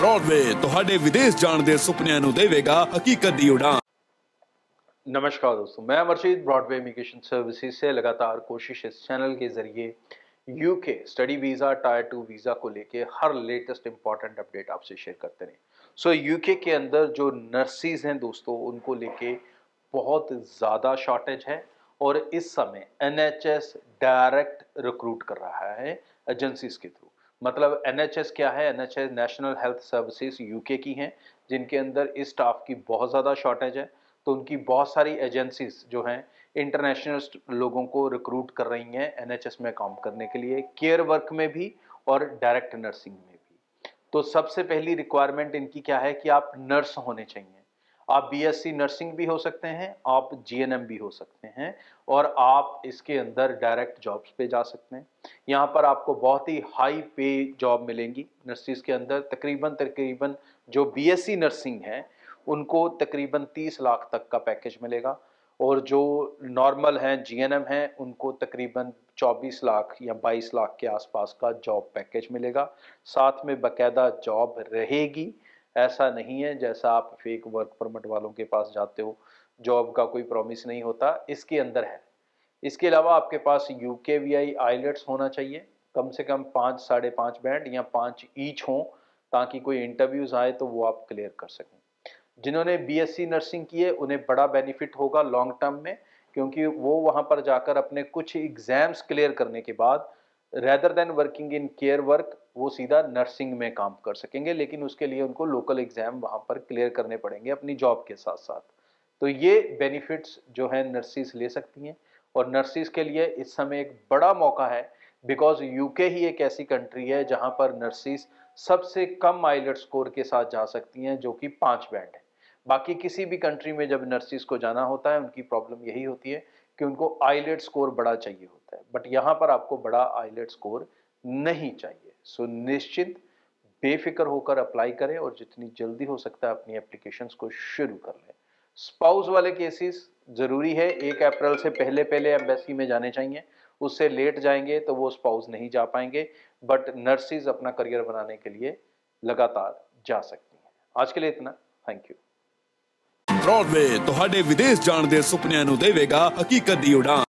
Broadway ਤੁਹਾਡੇ ਵਿਦੇਸ਼ ਜਾਣ ਦੇ ਸੁਪਨਿਆਂ ਨੂੰ ਦੇਵੇਗਾ ਹਕੀਕਤ ਦੀ ਉਡਾਨ नमस्कार दोस्तों मैं अमरजीत ब्रॉडवे इमिग्रेशन सर्विसेज से लगातार कोशिश इस चैनल के जरिए UK study visa tier two visa को लेके हर लेटेस्ट इंपॉर्टेंट अपडेट आपसे शेयर करते रहे सो so, यूके के अंदर जो नर्सिस हैं दोस्तों उनको लेके बहुत ज़्यादा शॉर्टेज है और इस समय एनएचएस डायरेक्ट रिक्रूट कर रहा है एजेंसीज के थ्रू मतलब एनएचएस क्या है? NHS national health services UK की हैं, जिनके अंदर इस स्टाफ की बहुत ज़्यादा शॉर्टेज है। तो उनकी बहुत सारी एजेंसीज जो हैं इंटरनेशनल लोगों को रिक्रूट कर रही हैं एनएचएस में काम करने के लिए केयर वर्क में भी और डायरेक्ट नर्सिंग में भी। तो सबसे पहली रिक्वायरमेंट इनकी क्या है कि आप नर्स होने चाहिए। आप बीएससी नर्सिंग भी हो सकते हैं, आप जीएनएम भी हो सकते हैं और आप इसके अंदर डायरेक्ट जॉब्स पे जा सकते हैं। यहाँ पर आपको बहुत ही हाई पे जॉब मिलेंगी। नर्सिस के अंदर तकरीबन तकरीबन जो बीएससी नर्सिंग है, उनको तकरीबन 30 लाख तक का पैकेज मिलेगा। और जो नॉर्मल हैं जीएनएम हैं, उनको तकरीबन 24 लाख या 22 लाख के आसपास का जॉब पैकेज मिलेगा। साथ में बकायदा जॉब रहेगी। ऐसा नहीं है जैसा आप फेक वर्क परमिट वालों के पास जाते हो। जॉब का कोई प्रॉमिस नहीं होता। इसके अंदर है। इसके अलावा आपके पास U K V I IELTS होना चाहिए। कम से कम पाँच, साढ़े पाँच बैंड या पाँच ईच हों, ताकि कोई इंटरव्यूज़ आए तो वो आप क्लियर कर सकें। जिन्होंने बीएससी नर्सिंग की है, उन्हें बड़ा बेनिफिट होगा लॉन्ग टर्म में, क्योंकि वो वहाँ पर जाकर अपने कुछ एग्ज़ाम्स क्लियर करने के बाद rather than working in care work वो सीधा नर्सिंग में काम कर सकेंगे, लेकिन उसके लिए उनको लोकल एग्ज़ाम वहाँ पर क्लियर करने पड़ेंगे अपनी जॉब के साथ साथ तो ये बेनिफिट्स जो है नर्सिस ले सकती हैं। और नर्सिस के लिए इस समय एक बड़ा मौका है बिकॉज़ यूके ही एक ऐसी कंट्री है जहाँ पर नर्सिस सबसे कम आइलेट स्कोर के साथ जा सकती हैं, जो कि पाँच बैंड है। बाकी किसी भी कंट्री में जब नर्सिस को जाना होता है, उनकी प्रॉब्लम यही होती है कि उनको आईलेट स्कोर बड़ा चाहिए होता है। बट यहाँ पर आपको बड़ा आईलेट स्कोर नहीं चाहिए। सो निश्चित बेफिक्र होकर अप्लाई करें और जितनी जल्दी हो सकता है अपनी एप्लीकेशन को शुरू कर लें। स्पाउस वाले केसेस ज़रूरी है एक अप्रैल से पहले पहले एम्बेसी में जाने चाहिए उससे लेट जाएंगे तो वो स्पाउस नहीं जा पाएंगे बट नर्सिस अपना करियर बनाने के लिए लगातार जा सकती हैं आज के लिए इतना थैंक यू ਬ੍ਰੌਡਵੇ ਤੁਹਾਡੇ ਵਿਦੇਸ਼ ਜਾਣ ਦੇ ਸੁਪਨਿਆਂ ਨੂੰ ਦੇਵੇਗਾ ਹਕੀਕਤ ਦੀ ਉਡਾਨ